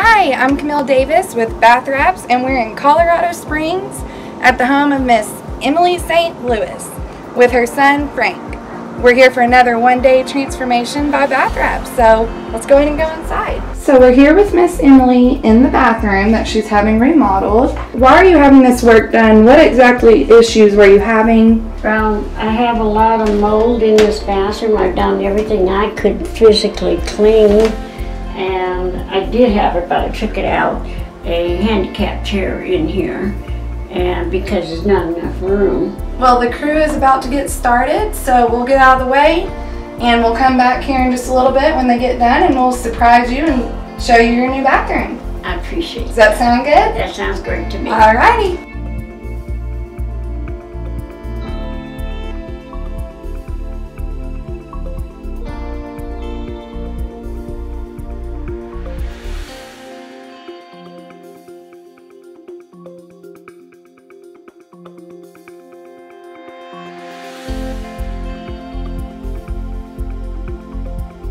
Hi, I'm Camille Davis with BathWraps, and we're in Colorado Springs at the home of Miss Emily St. Louis with her son Frank. We're here for another one day transformation by BathWraps, so let's go ahead and go inside. So, we're here with Miss Emily in the bathroom that she's having remodeled. Why are you having this work done? What exactly issues were you having? Well, I have a lot of mold in this bathroom. I've done everything I could physically clean, and I did have it, but I took it out. A handicap chair in here, and because there's not enough room. Well, the crew is about to get started, so we'll get out of the way and we'll come back here in just a little bit when they get done and we'll surprise you and show you your new bathroom. I appreciate Does that. that sound good? That sounds great to me. Alrighty.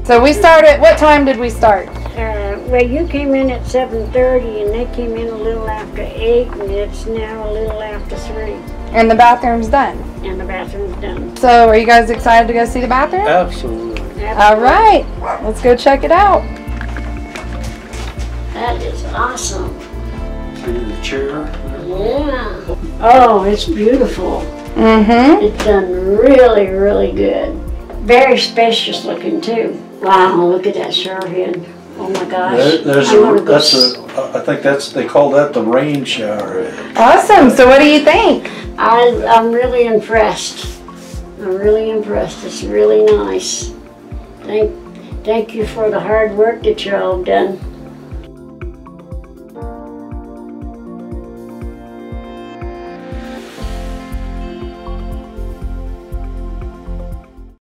So we started, what time did we start? Uh, well, you came in at 7:30, and they came in a little after eight, and it's now a little after three, And the bathroom's done. and the bathroom's done. So are you guys excited to go see the bathroom? Absolutely. All right, let's go check it out. That is awesome. See the chair? Yeah. Oh, it's beautiful. Mm-hmm. It's done really, really good. Very spacious looking too. Wow, look at that shower head. Oh my gosh. There- There's I wanna a, go that's a, I think that's, they call that the rain shower. Awesome. So what do you think? I, I'm really impressed. I'm really impressed. It's really nice. Thank, thank you for the hard work that you all done.